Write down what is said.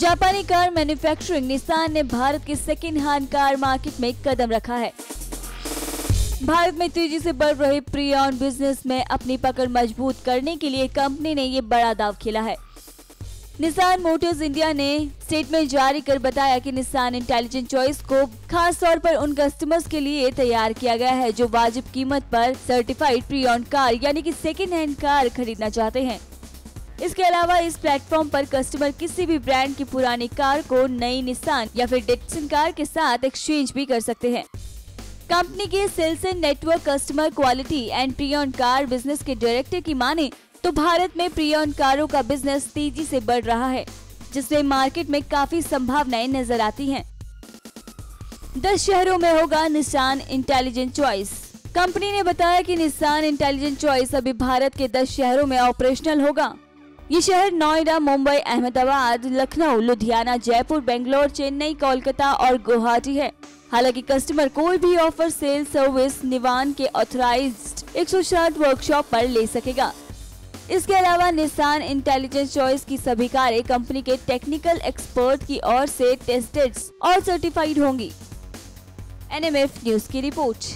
जापानी car manufacturing Nissan ने भारत के सेकेंड हैंड कार मार्केट में कदम रखा है। भारत में तेज़ी से बढ़ रहे प्री ऑन बिज़नेस में अपनी पकड़ मज़बूत करने के लिए कंपनी ने ये बड़ा दाव खेला है। निसान मोटर्स इंडिया ने स्टेटमेंट जारी कर बताया कि निसान इंटेलिजेंट चॉइस को खास तौर पर उन कस्टमर्स के लिए तैयार किया गया है जो वाजिब कीमत पर सर्टिफाइड प्री ऑन कार यानी कि सेकेंड हैंड कार खरीदना चाहते हैं। इसके अलावा इस प्लेटफॉर्म पर कस्टमर किसी भी ब्रांड की पुरानी कार को नई निशान या फिर डेटसन कार के साथ एक्सचेंज भी कर सकते हैं। कंपनी के sales and network customer quality and preowned car business के डायरेक्टर की माने तो भारत में प्रियन कारों का बिज़नेस तेज़ी से बढ़ रहा है, जिससे मार्केट में काफ़ी संभावनाएँ नज़र आती हैं। दस शहरों में होगा निशान इंटेलिजेंट चॉइस कंपनी ने बताया कि निशान इंटेलिजेंट चॉइस अभी भारत के दस शहरों में ऑपरेशनल होगा। ये शहर नोएडा, मुंबई, अहमदाबाद, लखनऊ, लुधियाना, जयपुर, बेंगलोर, चेन्नई, कोलकाता और गुवाहाटी है। हालाँकि कस्टमर कोई भी ऑफ़र सेल सर्विस निवान के ऑथराइज्ड एक सौ साठ वर्कशॉप पर ले सकेगा। इसके अलावा निशान इंटेलिजेंस चॉइस की सभी कारें कंपनी के टेक्निकल एक्सपर्ट की ओर से टेस्टेड और सर्टिफाइड होंगी। एनएमएफ न्यूज़ की रिपोर्ट।